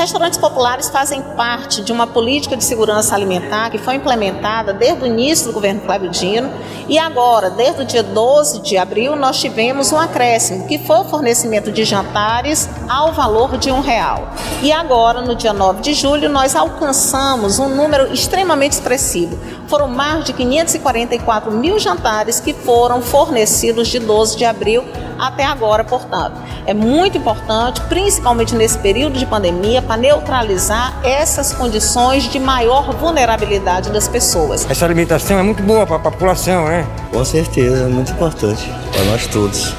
restaurantes populares fazem parte de uma política de segurança alimentar que foi implementada desde o início do governo Flávio Dino e agora, desde o dia 12 de abril, nós tivemos um acréscimo, que foi o fornecimento de jantares ao valor de um real. E agora, no dia 9 de julho, nós alcançamos um número extremamente expressivo. Foram mais de 544 mil jantares que foram fornecidos de 12 de abril até agora, portanto. É muito importante, principalmente nesse período de pandemia, para neutralizar essas condições de maior vulnerabilidade das pessoas. Essa alimentação é muito boa para a população, né? Com certeza, é muito importante para nós todos.